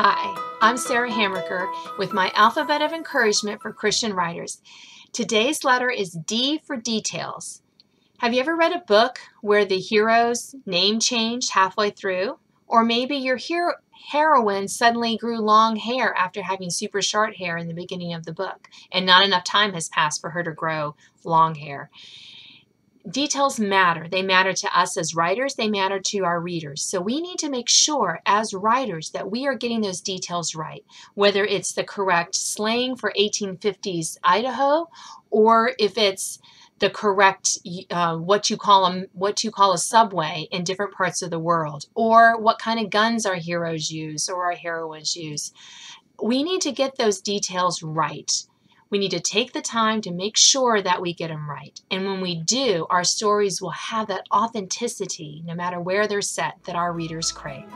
Hi, I'm Sarah Hamaker with my alphabet of encouragement for Christian writers. Today's letter is D for details. Have you ever read a book where the hero's name changed halfway through? Or maybe your hero, heroine suddenly grew long hair after having super short hair in the beginning of the book, and not enough time has passed for her to grow long hair details matter. They matter to us as writers, they matter to our readers. So we need to make sure as writers that we are getting those details right, whether it's the correct slang for 1850s Idaho or if it's the correct uh, what you call them what you call a subway in different parts of the world or what kind of guns our heroes use or our heroines use we need to get those details right we need to take the time to make sure that we get them right. And when we do, our stories will have that authenticity, no matter where they're set, that our readers crave.